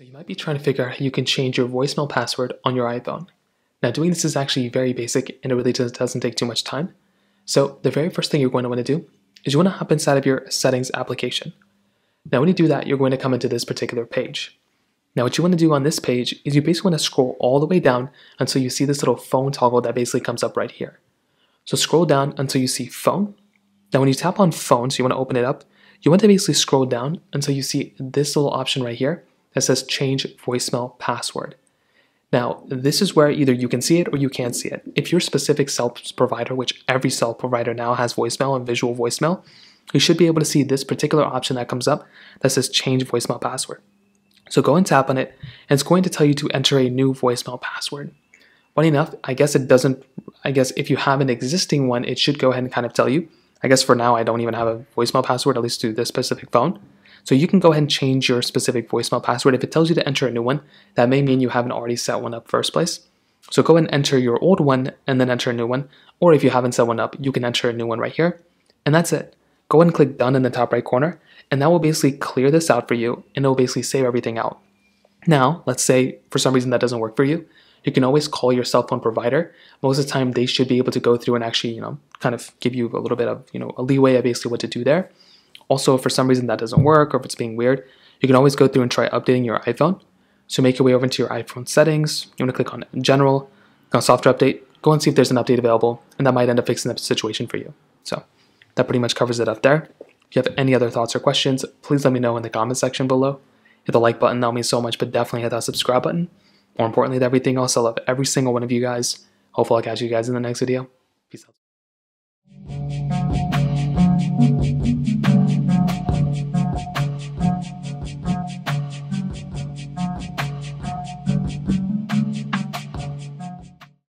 So you might be trying to figure out how you can change your voicemail password on your iPhone. Now doing this is actually very basic and it really doesn't take too much time. So the very first thing you're going to want to do is you want to hop inside of your settings application. Now when you do that, you're going to come into this particular page. Now what you want to do on this page is you basically want to scroll all the way down until you see this little phone toggle that basically comes up right here. So scroll down until you see phone. Now when you tap on phone, so you want to open it up, you want to basically scroll down until you see this little option right here that says change voicemail password. Now, this is where either you can see it or you can't see it. If your specific cell provider, which every cell provider now has voicemail and visual voicemail, you should be able to see this particular option that comes up that says change voicemail password. So go and tap on it, and it's going to tell you to enter a new voicemail password. Funny enough, I guess it doesn't, I guess if you have an existing one, it should go ahead and kind of tell you. I guess for now, I don't even have a voicemail password, at least to this specific phone. So you can go ahead and change your specific voicemail password. If it tells you to enter a new one, that may mean you haven't already set one up first place. So go ahead and enter your old one and then enter a new one. Or if you haven't set one up, you can enter a new one right here. And that's it. Go ahead and click done in the top right corner. And that will basically clear this out for you and it will basically save everything out. Now, let's say for some reason that doesn't work for you. You can always call your cell phone provider. Most of the time, they should be able to go through and actually, you know, kind of give you a little bit of, you know, a leeway of basically what to do there. Also, if for some reason that doesn't work or if it's being weird, you can always go through and try updating your iPhone. So make your way over into your iPhone settings. You want to click on General, on Software Update, go and see if there's an update available, and that might end up fixing the situation for you. So that pretty much covers it up there. If you have any other thoughts or questions, please let me know in the comment section below. Hit the like button, that means so much, but definitely hit that subscribe button. More importantly than everything else, I love every single one of you guys. Hopefully I'll catch you guys in the next video. Peace out.